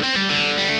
Música